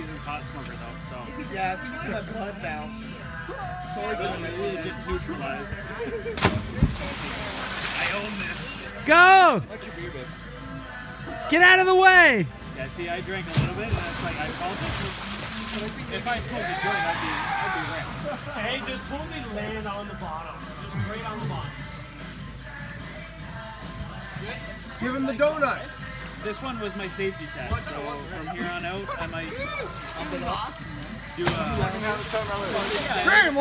seasoned pot smoker though, so Yeah, I think it's in my blood now. it just neutralized. I own this. Go! What's your beer, babe? Get out of the way! Yeah, see, I drank a little bit, and it's like I felt it. If I smoked a joint, I'd be, I'd be rammed. Hey, just totally land on the bottom. Just right on the bottom. Give him the donut. This one was my safety test, so from here on out, I might do uh, a. Graham,